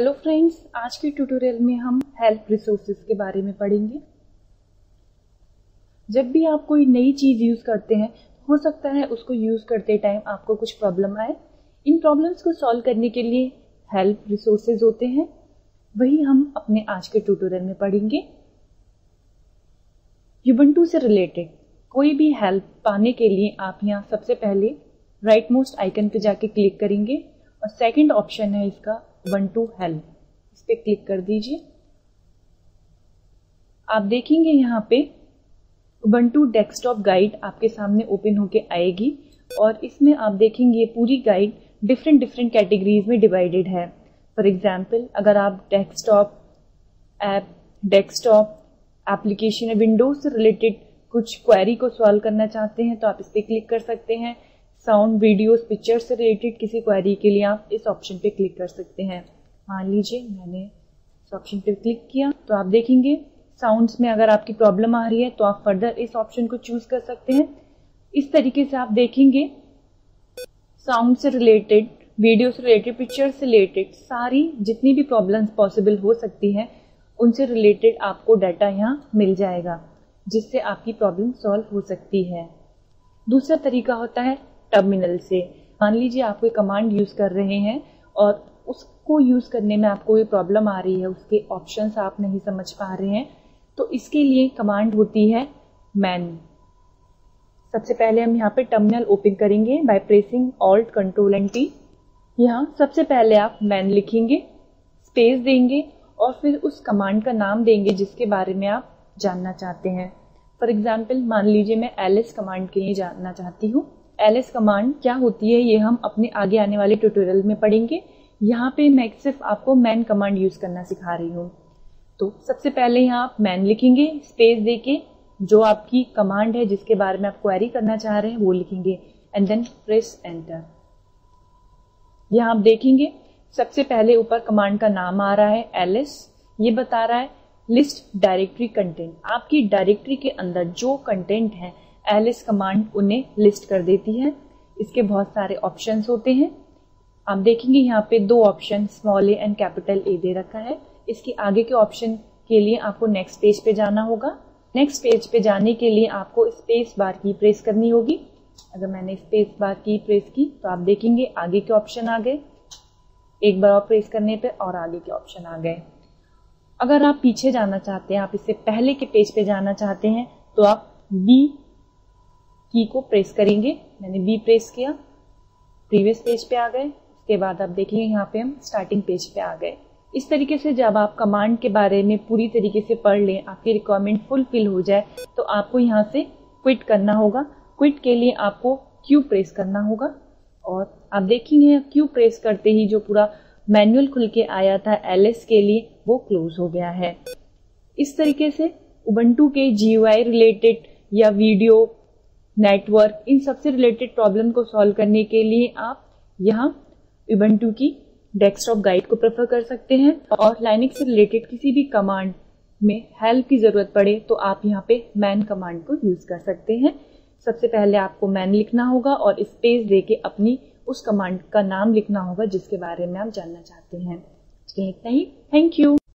Hello friends आज के tutorial में हम हेल्प रिसोर्सेज के बारे में पढ़ेंगे। जब भी आप कोई नई चीज़ यूज़ करते हैं, हो सकता है उसको यूज़ करते टाइम आपको कुछ प्रॉब्लम आए। इन प्रॉब्लम्स को सॉल्व करने के लिए हेल्प रिसोर्सेज होते हैं। वही हम अपने आज के ट्यूटोरियल में पढ़ेंगे। यूबंटू से रिलेटेड कोई भी हेल्प पाने के लिए आप यहाँ सबसे पहले राइट मोस्ट आइकन पे जाके क्लिक करेंगे। और सेकंड ऑप्शन है इसका वन टू हेल्प इस पर क्लिक कर दीजिए। आप देखेंगे यहाँ पे वन टू डेस्कटॉप गाइड आपके सामने ओपन होके आएगी और इसमें आप देखेंगे पूरी गाइड डिफरेंट डिफरेंट कैटेगरीज में डिवाइडेड है। फॉर एग्ज़ाम्पल अगर आप desktop app desktop application Windows से रिलेटेड कुछ क्वेरी को सॉल्व करना चाहते हैं तो आप इस पर क्लिक कर सकते हैं। साउंड वीडियोस पिक्चर से रिलेटेड किसी क्वेरी के लिए आप इस ऑप्शन पे क्लिक कर सकते हैं। मान लीजिए, मैंने इस ऑप्शन पे क्लिक किया तो आप देखेंगे साउंड्स में अगर आपकी प्रॉब्लम आ रही है तो आप फर्दर इस ऑप्शन को चूज़ कर सकते हैं। इस तरीके से आप देखेंगे साउंड से रिलेटेड वीडियो से रिलेटेड पिक्चर से रिलेटेड सारी जितनी भी प्रॉब्लम्स पॉसिबल हो सकती हैं, उनसे रिलेटेड आपको डाटा यहाँ मिल जाएगा, जिससे आपकी प्रॉब्लम सॉल्व हो सकती है। दूसरा तरीका होता है टर्मिनल से। मान लीजिए आप कोई कमांड यूज़ कर रहे हैं और उसको यूज़ करने में आपको कोई प्रॉब्लम आ रही है, उसके ऑप्शंस आप नहीं समझ पा रहे हैं तो इसके लिए कमांड होती है मैन सबसे पहले हम यहाँ पे टर्मिनल ओपन करेंगे by pressing alt control and T यहाँ सबसे पहले आप मैन लिखेंगे स्पेस देंगे और फिर उस कमांड का नाम देंगे जिसके बारे में आप जानना चाहते हैं। फॉर एग्ज़ाम्पल मान लीजिए मैं एलिस कमांड के लिए जानना चाहती हूँ। एलिस कमांड क्या होती है, ये हम अपने आगे आने वाले ट्यूटोरियल में पढ़ेंगे। यहाँ पे मैं सिर्फ़ आपको मैन कमांड यूज़ करना सिखा रही हूँ। तो सबसे पहले यहाँ आप मैन लिखेंगे स्पेस देके, जो आपकी कमांड है, जिसके बारे में आप क्वेरी करना चाह रहे हैं, वो लिखेंगे एंड देन प्रेस एंटर यहाँ आप देखेंगे, सबसे पहले ऊपर कमांड का नाम आ रहा है एलिस ये बता रहा है लिस्ट डायरेक्टरी कंटेंट आपकी डायरेक्टरी के अंदर जो कंटेंट है एलिस कमांड उन्हें लिस्ट कर देती है। इसके बहुत सारे ऑप्शंस होते हैं। आप देखेंगे यहाँ पे दो option small A and capital A दे रखा है। इसके आगे के ऑप्शन के लिए आपको नेक्स्ट पेज पे जाना होगा। नेक्स्ट पेज पे जाने के लिए आपको स्पेस बार की प्रेस करनी होगी। अगर मैंने स्पेस बार की प्रेस की तो आप देखेंगे आगे के ऑप्शन आ गए। एक बार और प्रेस करने पे और आगे के ऑप्शन आ गए। अगर आप पीछे जाना चाहते हैं, आप इससे पहले के पेज पे जाना चाहते हैं तो आप बी की को प्रेस करेंगे। मैंने बी प्रेस किया। प्रीवियस पेज पे आ गए। उसके बाद आप देखेंगे यहाँ पे हम स्टार्टिंग पेज पे आ गए। इस तरीके से जब आप कमांड के बारे में पूरी तरीके से पढ़ लें, आपकी रिक्वायरमेंट फुलफिल हो जाए तो आपको यहाँ से क्विट करना होगा। क्विट के लिए आपको क्यू प्रेस करना होगा। और आप देखेंगे क्यू प्रेस करते ही जो पूरा मैनुअल खुल के आया था एलएस के लिए, वो क्लोज हो गया है। इस तरीके से उबंटू के जी रिलेटेड या वीडियो नेटवर्क, इन सबसे रिलेटेड प्रॉब्लम को सॉल्व करने के लिए आप यहाँ इबंटू की डेस्कटॉप गाइड को प्रेफर कर सकते हैं और लाइनिक से रिलेटेड किसी भी कमांड में हेल्प की ज़रूरत पड़े तो आप यहाँ पे मैन कमांड को यूज़ कर सकते हैं। सबसे पहले आपको मैन लिखना होगा और स्पेस देके अपनी उस कमांड का नाम लिखना होगा जिसके बारे में आप जानना चाहते हैं। इतना ही। Thank you